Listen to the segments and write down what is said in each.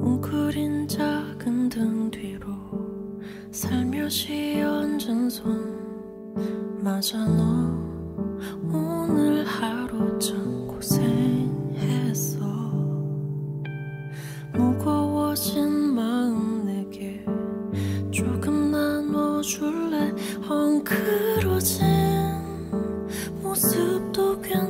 웅크린 작은 등 뒤로 살며시 얹은 손 맞아 너 오늘 하루 참 고생했어. 무거워진 마음 내게 조금 나눠줄래? 헝클어진 모습도 괜찮아.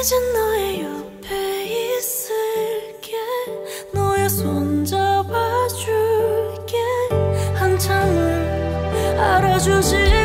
이젠 너의 옆에 있을게. 너의 손 잡아줄게. 한참을 알아주지